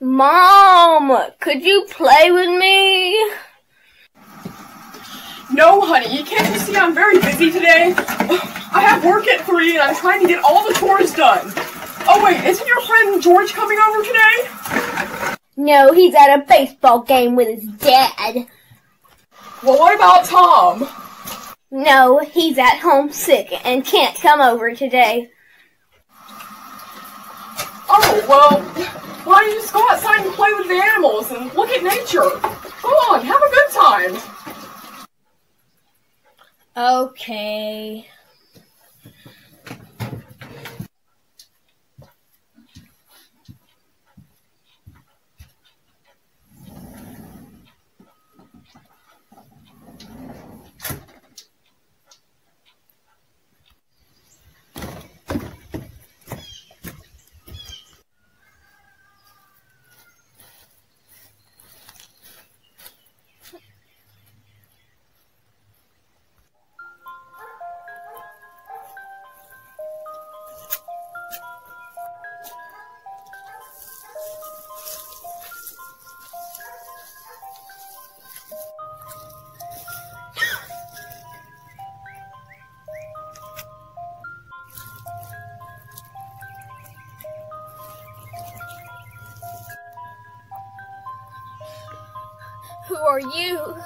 Mom, could you play with me? No, honey, you can't you see I'm very busy today? I have work at 3 and I'm trying to get all the chores done. Oh wait, isn't your friend George coming over today? No, he's at a baseball game with his dad. Well, what about Tom? No, he's at home sick and can't come over today. Well, why don't you just go outside and play with the animals and look at nature? Go on, have a good time. Okay. Who are you?